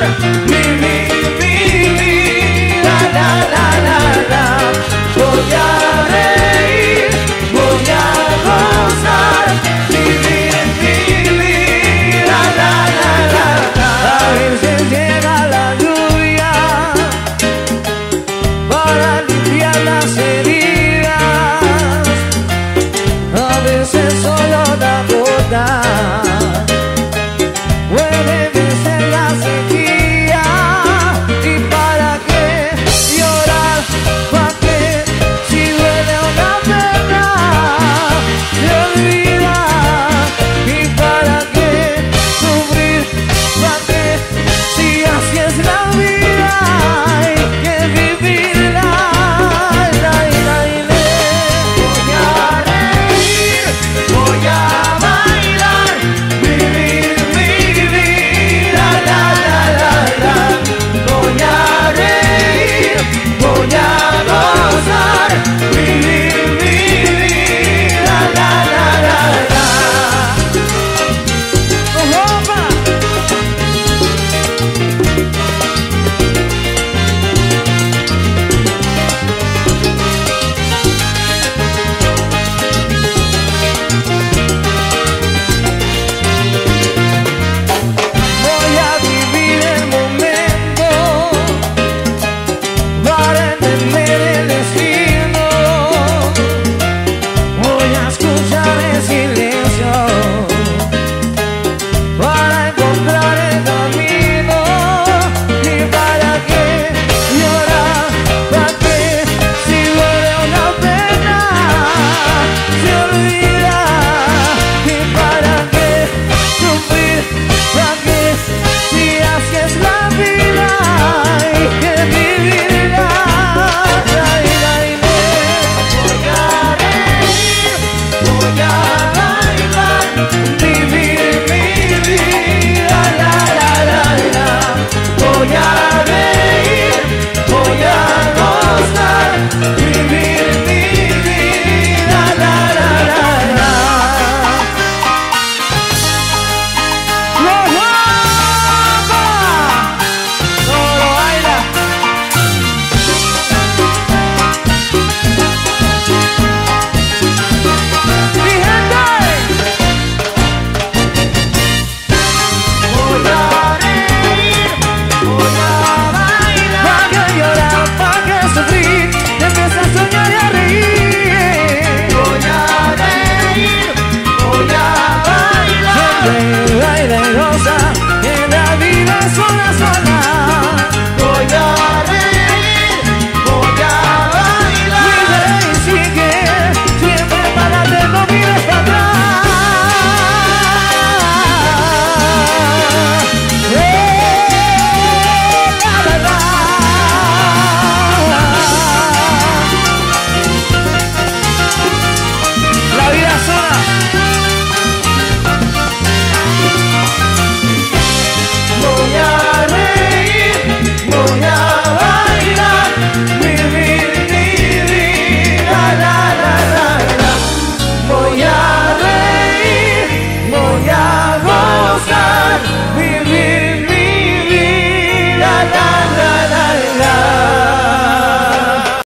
Vivir, vivir, la, la, la, la, voy a reír, voy a gozar, vivir, vivir, la, la. A veces llega la lluvia para limpiar las heridas. A veces solo da gota.